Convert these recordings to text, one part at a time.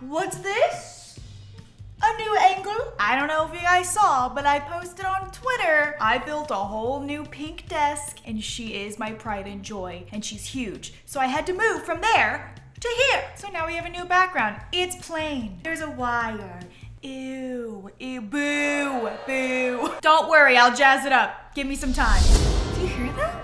what's this? A new angle? I don't know if you guys saw, but I posted on Twitter. I built a whole new pink desk, and she is my pride and joy, and she's huge. So I had to move from there to here. So now we have a new background. It's plain. There's a wire. Ew, ew, boo, boo. Don't worry, I'll jazz it up. Give me some time. Do you hear that?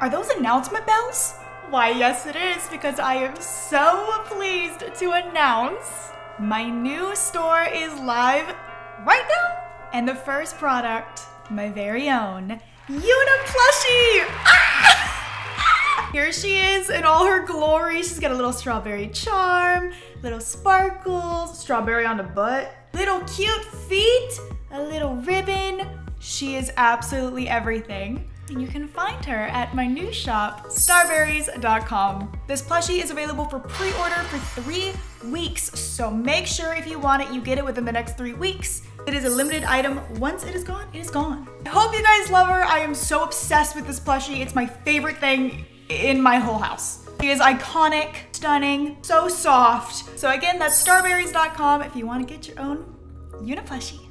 Are those announcement bells? Why, yes, it is, because I am so pleased to announce my new store is live right now. And the first product, my very own Una plushie. Ah! Here she is in all her glory. She's got a little strawberry charm, little sparkles, strawberry on the butt, little cute feet, a little ribbon. She is absolutely everything. And you can find her at my new shop, starberries.com. This plushie is available for pre-order for three weeks, so make sure if you want it, you get it within the next three weeks. It is a limited item. Once it is gone, it is gone. I hope you guys love her. I am so obsessed with this plushie. It's my favorite thing in my whole house. She is iconic, stunning, so soft. So again, that's starberries.com if you want to get your own Una plushie.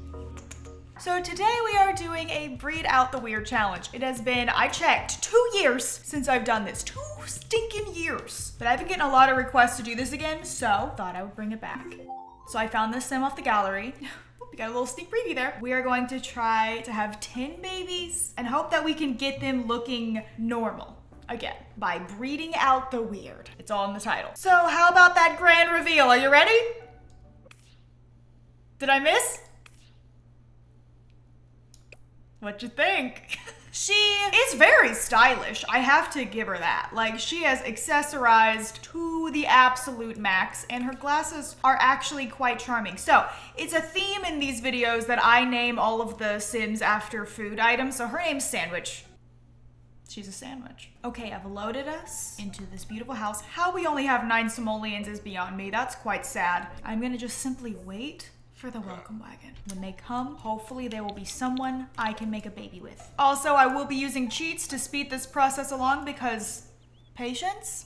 So today we are doing a breed out the weird challenge. It has been, I checked, two years since I've done this. Two stinking years. But I've been getting a lot of requests to do this again, so thought I would bring it back. So I found this sim off the gallery. We got a little sneak preview there. We are going to try to have 10 babies and hope that we can get them looking normal again by breeding out the weird. It's all in the title. So how about that grand reveal? Are you ready? Did I miss? What you think? She is very stylish. I have to give her that. Like, she has accessorized to the absolute max, and her glasses are actually quite charming. So, it's a theme in these videos that I name all of the Sims after food items. So, her name's Sandwich. She's a sandwich. Okay, I've loaded us into this beautiful house. How we only have nine simoleons is beyond me. That's quite sad. I'm gonna just simply wait for the welcome wagon. When they come, hopefully there will be someone I can make a baby with. Also, I will be using cheats to speed this process along because patience?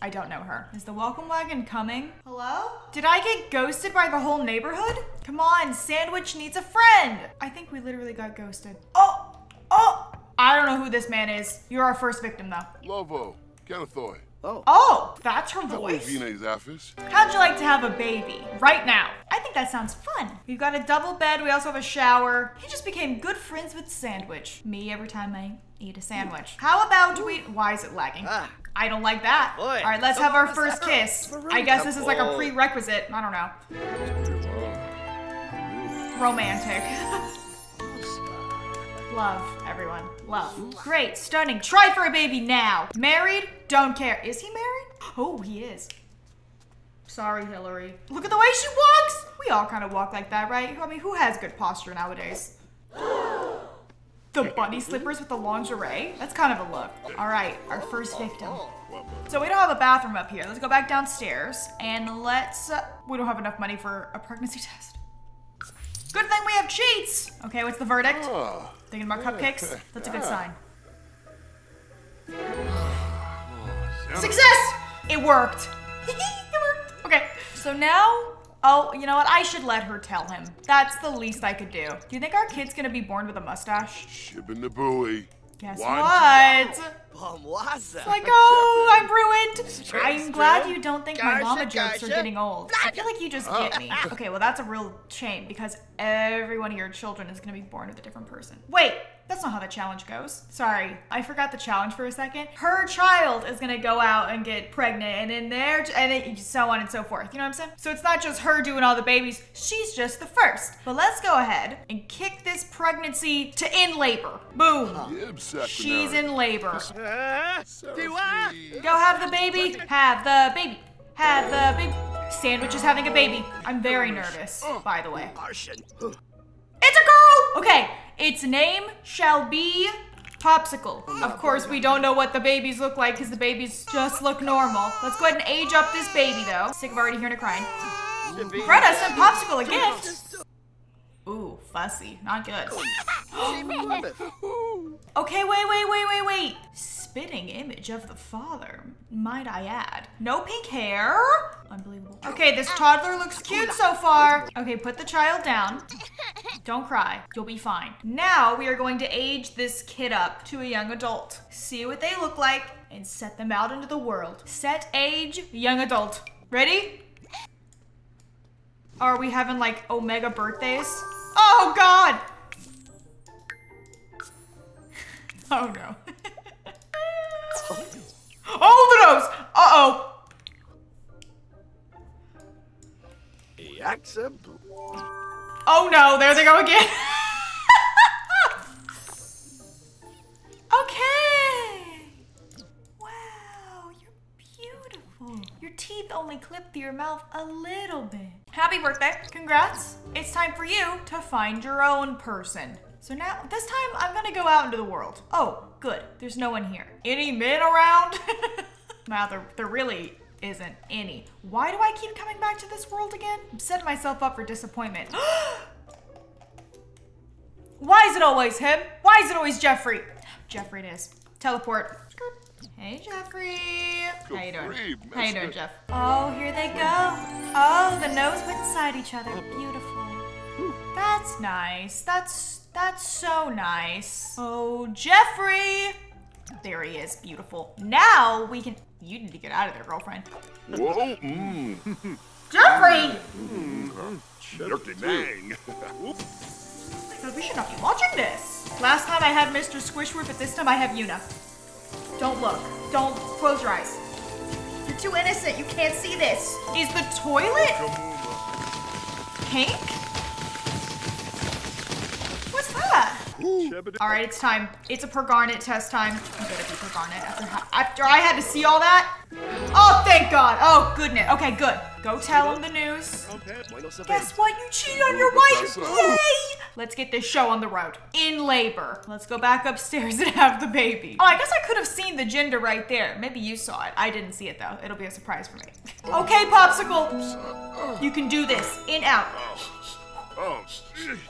I don't know her. Is the welcome wagon coming? Hello? Did I get ghosted by the whole neighborhood? Come on, Sandwich needs a friend. I think we literally got ghosted. Oh, oh, I don't know who this man is. You're our first victim though. Lovo, Kenathoy. Oh. Oh, that's her voice. Vine's office. How'd you like to have a baby? Right now. I think that sounds fun. We've got a double bed. We also have a shower. He just became good friends with Sandwich. Me every time I eat a sandwich. How about we... Why is it lagging? Ah. I don't like that. Boy. All right, let's have our first kiss. I guess this is like a prerequisite. I don't know. Romantic. Love, everyone. Love. Great, stunning. Try for a baby now. Married? Don't care. Is he married? Oh, he is. Sorry, Hillary. Look at the way she walks. We all kind of walk like that, right? I mean, who has good posture nowadays? The bunny slippers with the lingerie? That's kind of a look. All right, our first victim. So we don't have a bathroom up here. Let's go back downstairs and let's, uh, we don't have enough money for a pregnancy test. Good thing we have cheats. Okay, what's the verdict? Ah, Thinking about cupcakes? That's a good sign. Success! It worked. Okay, so now, oh, you know what? I should let her tell him. That's the least I could do. Do you think our kid's gonna be born with a mustache? shipping the buoy. Guess what? Pomwaza. Like, oh, I'm ruined. I'm glad you don't think my mama jokes are getting old. I feel like you just get me. Okay, well, that's a real shame because every one of your children is gonna be born with a different person. Wait, that's not how the challenge goes. Sorry, I forgot the challenge for a second. Her child is gonna go out and get pregnant, and then there, and it, so on and so forth. You know what I'm saying? So it's not just her doing all the babies. She's just the first. But let's go ahead and kick this pregnancy to in labor. Boom. Yib. She's in labor. Ah, Selfie. Go have the baby. Have the baby. Have the baby. Sandwich is having a baby. I'm very nervous, by the way. Martian. It's a girl! Okay, its name shall be Popsicle. Of course, we don't know what the babies look like because the babies just look normal. Let's go ahead and age up this baby, though. Sick of already hearing her crying. Greta sent Popsicle a gift. Ooh, fussy. Not good. Okay, wait, wait, wait, wait, wait. Spitting image of the father, might I add. No pink hair. Unbelievable. Okay, this ah. toddler looks cute so far. Okay, put the child down. Don't cry. You'll be fine. Now we are going to age this kid up to a young adult. See what they look like and set them out into the world. Set age, young adult. Ready? Are we having like Omega birthdays? Oh God! Oh no. oh the! Uh-oh! Oh no, there they go again. okay. Wow, you're beautiful. Your teeth only clip through your mouth a little bit. Happy birthday. Congrats. It's time for you to find your own person. So now, this time I'm gonna go out into the world. Oh, good. There's no one here. Any men around? wow, there, there really isn't any. Why do I keep coming back to this world again? I'm setting myself up for disappointment. Why is it always him? Why is it always Jeffrey? Jeffrey it is. Teleport. Hey, Jeffrey. How you doing? How you doing. Jeff? Oh, here they go. Oh, the nose went inside each other. Beautiful. That's nice. That's that's so nice. Oh, Jeffrey. There he is. Beautiful. Now we can. You need to get out of there, girlfriend. Whoa, mmm. Jeffrey. Yucky bang. God, we should not be watching this. Last time I had Mr. Squishworth, but this time I have Yuna. Don't look. Don't close your eyes. You're too innocent. You can't see this. Is the toilet pink? What's that? All right, it's time. It's a per garnet test time. I'm gonna be per garnet after, after I had to see all that. Oh, thank God. Oh, goodness. Okay, good. Go tell him the news. Guess what? You cheated on your wife. Yay! Let's get this show on the road. In labor. Let's go back upstairs and have the baby. Oh, I guess I could have seen the gender right there. Maybe you saw it. I didn't see it though. It'll be a surprise for me. Okay, Popsicle. You can do this. In, out. Oh,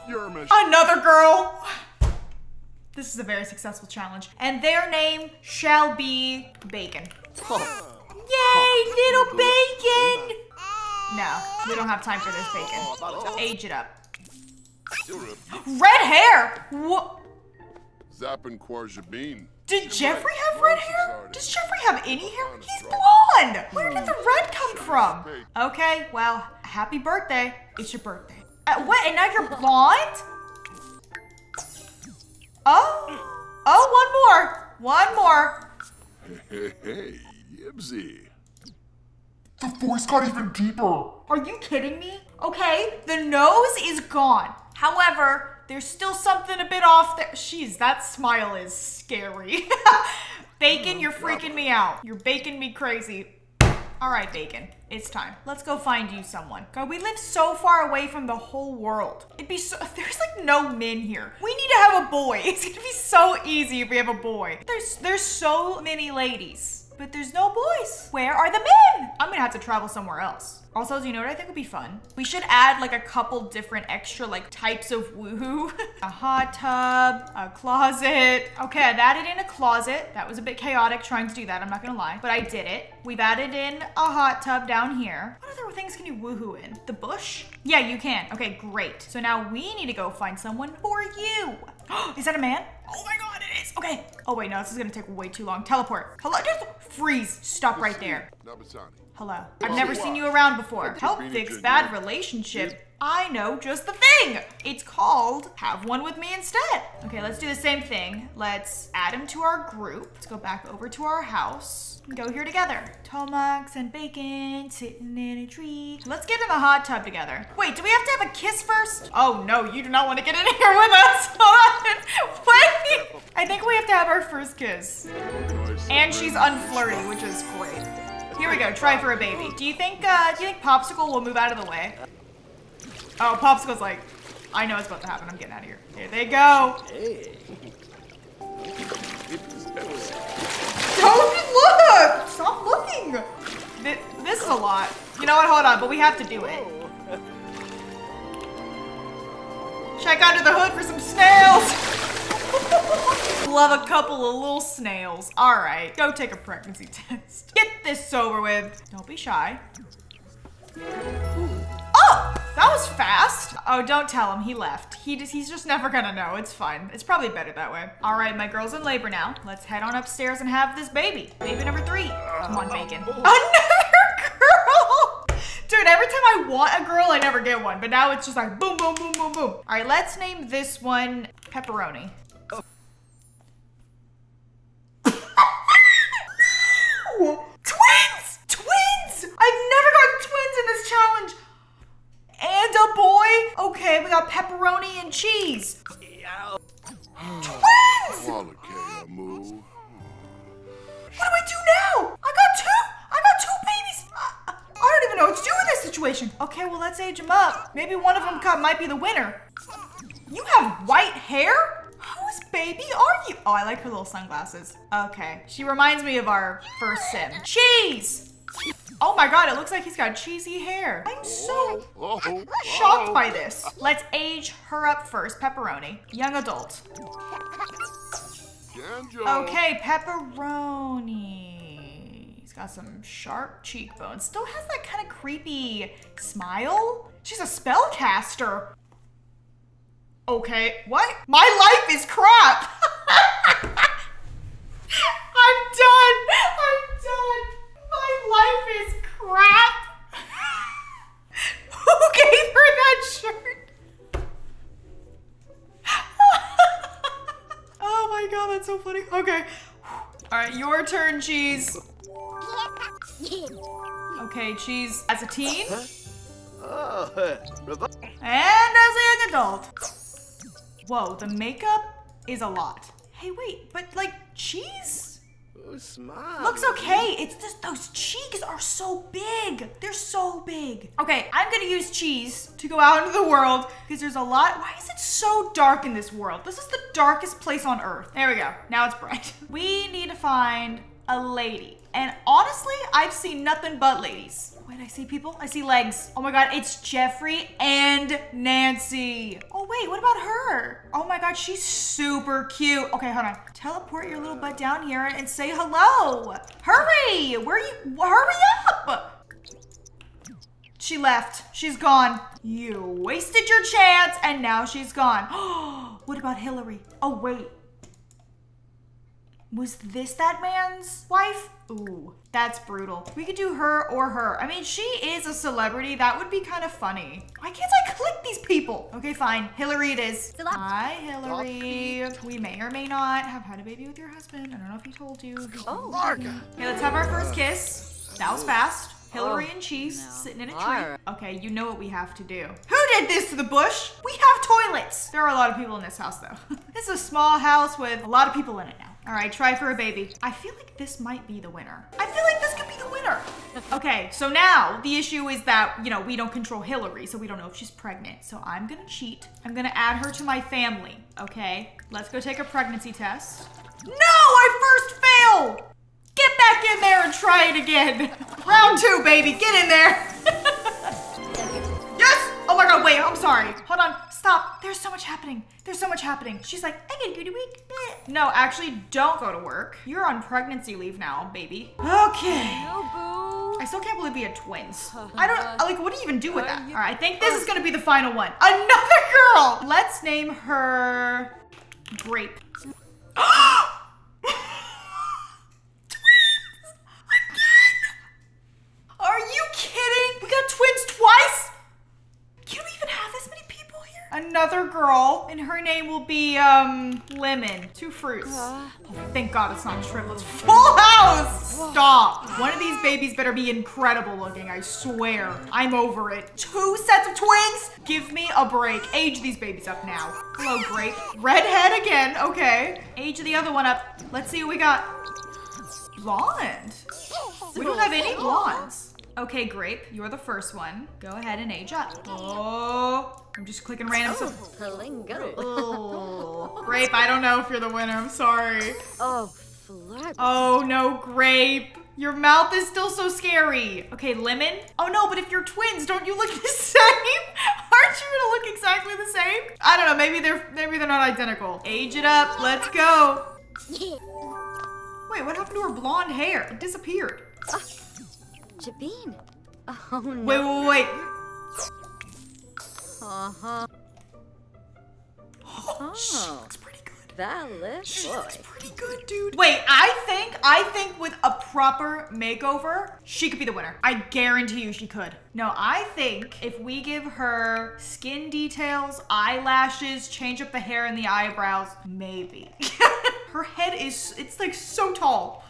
you're a mess. Another girl. This is a very successful challenge. And their name shall be Bacon. Yay, little bacon! No, we don't have time for this bacon. Age it up. Red hair? What? Zappin' Quarjabine. Did Jeffrey have red hair? Does Jeffrey have any hair? He's blonde! Where did the red come from? Okay, well, happy birthday. It's your birthday. Uh, what? And now you're blonde? Oh. Oh, one more. One more. Hey, hey, hey! Yibsy. The voice got even deeper. Are you kidding me? Okay, the nose is gone. However, there's still something a bit off there. Jeez, that smile is scary. Bacon, you're freaking me out. You're baking me crazy. All right, Bacon, it's time. Let's go find you someone. God, we live so far away from the whole world. It'd be so, there's like no men here. We need to have a boy. It's gonna be so easy if we have a boy. There's, there's so many ladies, but there's no boys. Where are the men? I'm gonna have to travel somewhere else. Also, do you know what I think would be fun? We should add like a couple different extra like types of woohoo. a hot tub, a closet. Okay, I've added in a closet. That was a bit chaotic trying to do that, I'm not gonna lie. But I did it. We've added in a hot tub down here. What other things can you woohoo in? The bush? Yeah, you can. Okay, great. So now we need to go find someone for you. is that a man? Oh my god, Okay. Oh wait, no, this is gonna take way too long. Teleport. Hello, just freeze. Stop right there. Hello. I've never seen you around before. Help fix bad relationship. I know just the thing. It's called have one with me instead. Okay, let's do the same thing. Let's add him to our group. Let's go back over to our house and go here together. Tomax and bacon sitting in a tree. Let's get in the hot tub together. Wait, do we have to have a kiss first? Oh no, you do not want to get in here with us. Wait. I think we have to have our first kiss. And she's unflirty, which is great. Here we go. Try for a baby. Do you think? Uh, do you think Popsicle will move out of the way? Oh, Popsicle's like, I know it's about to happen. I'm getting out of here. Here they go. Hey. Don't look. Stop looking. This, is a lot. You know what? Hold on, but we have to do it. Check under the hood for some snails. Love a couple of little snails. All right, go take a pregnancy test. Get this over with. Don't be shy. Oh, that was fast. Oh, don't tell him he left. He just, he's just never gonna know. It's fine. It's probably better that way. All right, my girl's in labor now. Let's head on upstairs and have this baby. Baby number three. Come on, bacon. Another girl. Dude, every time I want a girl, I never get one. But now it's just like boom, boom, boom, boom, boom. All right, let's name this one pepperoni. Twins! Twins! I've never gotten twins in this challenge. And boy. Okay, we got pepperoni and cheese. Twins! What do I do now? I got two. I got two babies. I, I don't even know what to do in this situation. Okay, well let's age them up. Maybe one of them might be the winner. You have white hair? Whose baby are you? Oh, I like her little sunglasses. Okay, she reminds me of our first sim. Cheese! Oh my god, it looks like he's got cheesy hair. I'm so shocked by this. Let's age her up first. Pepperoni, young adult. Okay, pepperoni. He's got some sharp cheekbones. Still has that kind of creepy smile. She's a spellcaster. Okay, what? My life is crap. I'm done. I'm done. My life is crap. Who gave her that shirt? oh my god, that's so funny. Okay. All right, your turn, Cheese. Okay, Cheese as a teen and as a young adult. Whoa, the makeup is a lot. Hey, wait, but like cheese smile. looks okay. It's just those cheeks are so big. They're so big. Okay, I'm gonna use cheese to go out into the world because there's a lot. Why is it so dark in this world? This is the darkest place on earth. There we go. Now it's bright. We need to find a lady. And honestly, I've seen nothing but ladies. Wait, I see people? I see legs. Oh my god, it's Jeffrey and Nancy. Oh wait, what about her? Oh my god, she's super cute. Okay, hold on. Teleport your little butt down here and say hello. Hurry! Where you? Hurry up! She left. She's gone. You wasted your chance and now she's gone. what about Hillary? Oh wait. Was this that man's wife? Ooh, that's brutal. We could do her or her. I mean, she is a celebrity. That would be kind of funny. Why can't I click these people? Okay, fine. Hillary it is. Hi, Hillary. We may or may not have had a baby with your husband. I don't know if he told you. Oh, Okay, let's have our first kiss. That was fast. Hillary and Cheese sitting in a tree. Okay, you know what we have to do. Who did this to the bush? We have toilets. There are a lot of people in this house though. this is a small house with a lot of people in it now. All right, try for a baby. I feel like this might be the winner. I feel like this could be the winner. Okay, so now the issue is that, you know, we don't control Hillary, so we don't know if she's pregnant. So I'm gonna cheat. I'm gonna add her to my family, okay? Let's go take a pregnancy test. No, I first fail! Get back in there and try it again. Round two, baby, get in there. yes! Oh my god, wait, I'm sorry. Hold on, stop. There's so much happening. There's so much happening. She's like, I gotta go to work. Bleh. No, actually, don't go to work. You're on pregnancy leave now, baby. Okay. I still can't believe we had twins. I don't, like, what do you even do with that? All right, I think this is gonna be the final one. Another girl! Let's name her Grape. Are you kidding? We got twins twice? Can we even have this many people here? Another girl, and her name will be, um, Lemon. Two fruits. Oh, thank God it's not triplets. Full house! Stop. One of these babies better be incredible looking, I swear. I'm over it. Two sets of twins? Give me a break. Age these babies up now. Hello, Grape. Redhead again, okay. Age the other one up. Let's see what we got. Blonde. We don't have any blondes. Okay, Grape, you're the first one. Go ahead and age up. Oh, I'm just clicking random oh, stuff. Flingo. Oh, Grape, I don't know if you're the winner. I'm sorry. Oh, flab. Oh no, Grape. Your mouth is still so scary. Okay, Lemon. Oh no, but if you're twins, don't you look the same? Aren't you gonna look exactly the same? I don't know. Maybe they're maybe they're not identical. Age it up. Let's go. Wait, what happened to her blonde hair? It disappeared. Ah. Jabin. Oh no. Wait, wait, wait. Uh-huh. Oh, It's pretty good. valid She boy. looks pretty good, dude. Wait, I think I think with a proper makeover, she could be the winner. I guarantee you she could. No, I think if we give her skin details, eyelashes, change up the hair and the eyebrows, maybe. her head is it's like so tall.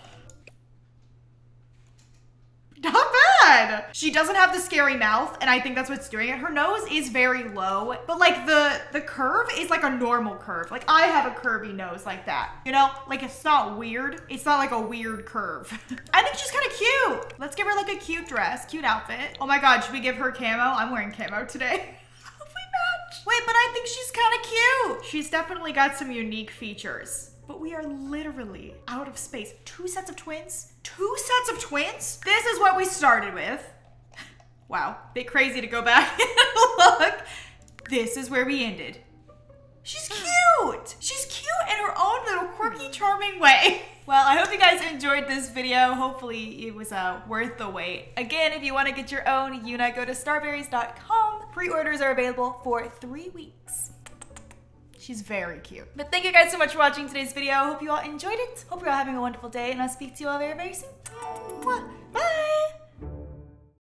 She doesn't have the scary mouth, and I think that's what's doing it. Her nose is very low, but like the the curve is like a normal curve. Like I have a curvy nose like that. You know, like it's not weird. It's not like a weird curve. I think she's kind of cute. Let's give her like a cute dress, cute outfit. Oh my god, should we give her camo? I'm wearing camo today. Wait, but I think she's kind of cute. She's definitely got some unique features. But we are literally out of space. Two sets of twins? Two sets of twins? This is what we started with. Wow, bit crazy to go back and look. This is where we ended. She's cute. She's cute in her own little quirky, charming way. Well, I hope you guys enjoyed this video. Hopefully it was uh, worth the wait. Again, if you want to get your own Una, go to starberries.com. Pre-orders are available for three weeks. She's very cute. But thank you guys so much for watching today's video. I hope you all enjoyed it. Hope you're all having a wonderful day, and I'll speak to you all very, very soon. Bye!